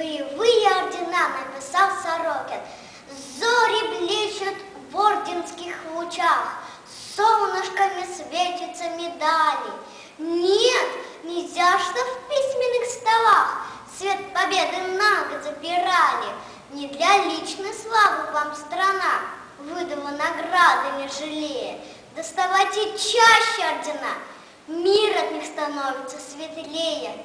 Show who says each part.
Speaker 1: Боевые ордена написал Сорокин. Зори блещут в орденских лучах, Солнышками светятся медали. Нет, нельзя, что в письменных столах Свет победы на год запирали. Не для личной славы вам страна Выдала награды, не жалея. Доставайте чаще ордена, Мир от них становится светлее.